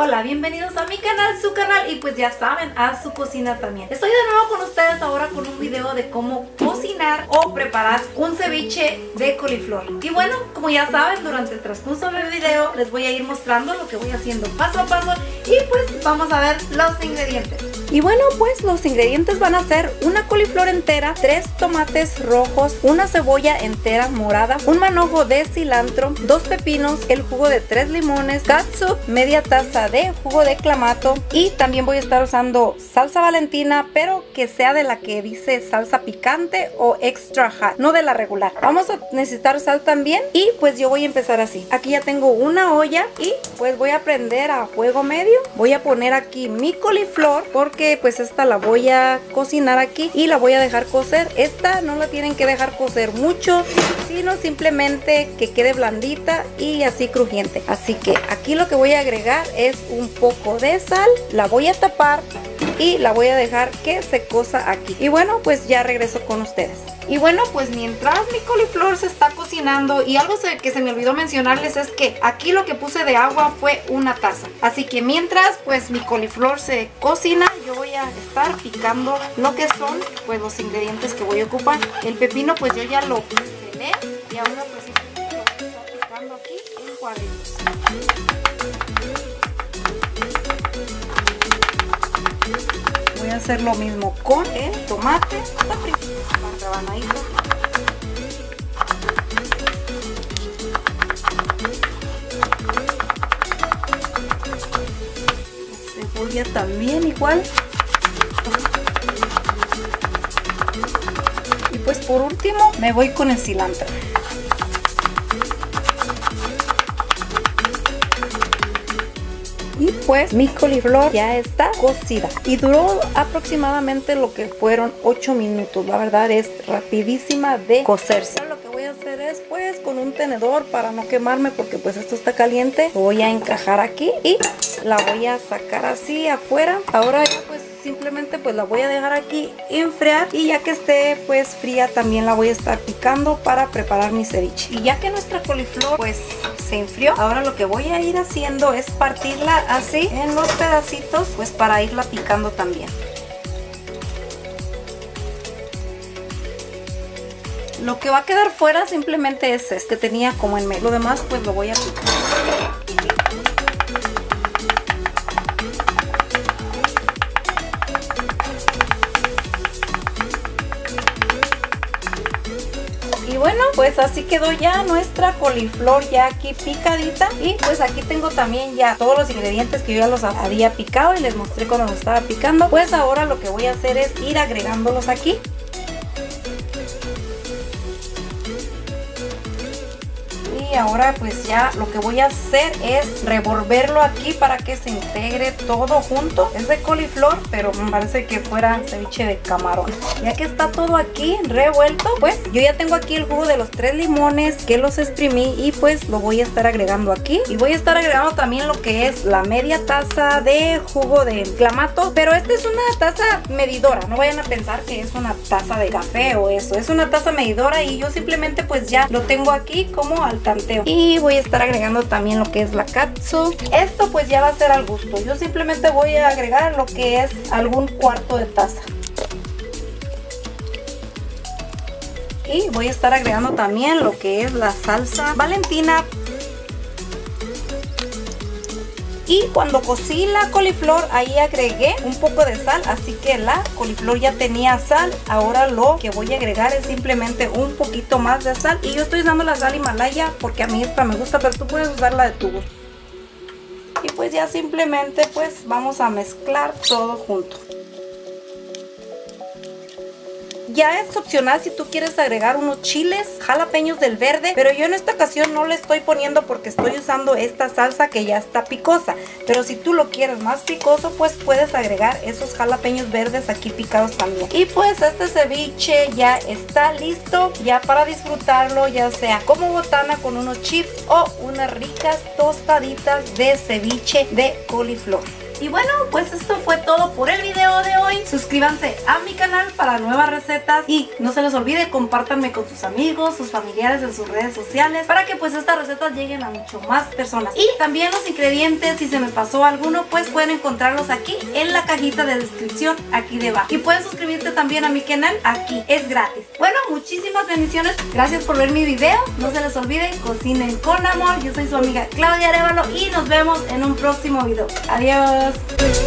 Hola, bienvenidos a mi canal, su canal y pues ya saben, a su cocina también. Estoy de nuevo con ustedes ahora con un video de cómo cocinar o preparar un ceviche de coliflor. Y bueno, como ya saben, durante el transcurso del video les voy a ir mostrando lo que voy haciendo paso a paso y pues vamos a ver los ingredientes. Y bueno, pues los ingredientes van a ser una coliflor entera, tres tomates rojos, una cebolla entera morada, un manojo de cilantro, dos pepinos, el jugo de tres limones, katsu, media taza de jugo de clamato y también voy a estar usando salsa valentina, pero que sea de la que dice salsa picante o extra hot, no de la regular. Vamos a necesitar sal también y pues yo voy a empezar así. Aquí ya tengo una olla y pues voy a prender a fuego medio. Voy a poner aquí mi coliflor porque pues esta la voy a cocinar aquí y la voy a dejar cocer. Esta no la tienen que dejar cocer mucho, sino simplemente que quede blandita y así crujiente. Así que aquí lo que voy a agregar es un poco de sal, la voy a tapar y la voy a dejar que se cosa aquí. Y bueno, pues ya regreso con ustedes. Y bueno, pues mientras mi coliflor se está cocinando y algo que se me olvidó mencionarles es que aquí lo que puse de agua fue una taza. Así que mientras pues mi coliflor se cocina, yo voy a estar picando lo que son pues los ingredientes que voy a ocupar. El pepino pues yo ya lo pelé y ahora pues lo voy a estar picando aquí en cuadritos. Hacer lo mismo con el tomate. La cebolla también igual. Y pues por último me voy con el cilantro. Y pues mi coliflor ya está cocida. Y duró aproximadamente lo que fueron 8 minutos. La verdad es rapidísima de cocerse. Lo que voy a hacer es pues con un tenedor para no quemarme porque pues esto está caliente. Voy a encajar aquí y la voy a sacar así afuera. Ahora ya pues simplemente pues la voy a dejar aquí enfriar. Y ya que esté pues fría también la voy a estar picando para preparar mi ceviche. Y ya que nuestra coliflor pues se enfrió. Ahora lo que voy a ir haciendo es partirla así en los pedacitos pues para irla picando también. Lo que va a quedar fuera simplemente es este que tenía como en medio. Lo demás pues lo voy a picar bueno, pues así quedó ya nuestra coliflor ya aquí picadita. Y pues aquí tengo también ya todos los ingredientes que yo ya los había picado y les mostré cuando los estaba picando. Pues ahora lo que voy a hacer es ir agregándolos aquí. Y ahora pues ya lo que voy a hacer es revolverlo aquí para que se integre todo junto. Es de coliflor, pero me parece que fuera ceviche de camarón. Ya que está todo aquí revuelto, pues yo ya tengo aquí el jugo de los tres limones que los exprimí y pues lo voy a estar agregando aquí. Y voy a estar agregando también lo que es la media taza de jugo de clamato, pero esta es una taza medidora. No vayan a pensar que es una taza de café o eso. Es una taza medidora y yo simplemente pues ya lo tengo aquí como y voy a estar agregando también lo que es la katsu. Esto pues ya va a ser al gusto. Yo simplemente voy a agregar lo que es algún cuarto de taza. Y voy a estar agregando también lo que es la salsa valentina y cuando cocí la coliflor ahí agregué un poco de sal así que la coliflor ya tenía sal. Ahora lo que voy a agregar es simplemente un poquito más de sal. Y yo estoy usando la sal himalaya porque a mí esta me gusta pero tú puedes usar la de tu gusto. Y pues ya simplemente pues vamos a mezclar todo junto ya es opcional si tú quieres agregar unos chiles jalapeños del verde, pero yo en esta ocasión no le estoy poniendo porque estoy usando esta salsa que ya está picosa. Pero si tú lo quieres más picoso, pues puedes agregar esos jalapeños verdes aquí picados también. Y pues este ceviche ya está listo ya para disfrutarlo, ya sea como botana con unos chips o unas ricas tostaditas de ceviche de coliflor. Y bueno, pues esto fue todo por el video de hoy. Suscríbanse a mi canal para nuevas recetas y no se les olvide, compártanme con sus amigos, sus familiares en sus redes sociales para que pues estas recetas lleguen a mucho más personas. Y también los ingredientes, si se me pasó alguno, pues pueden encontrarlos aquí en la cajita de descripción aquí debajo. Y pueden suscribirte también a mi canal aquí, es gratis. Bueno, muchísimas bendiciones. Gracias por ver mi video. No se les olvide, cocinen con amor. Yo soy su amiga Claudia Arevalo y nos vemos en un próximo video. Adiós. podcast.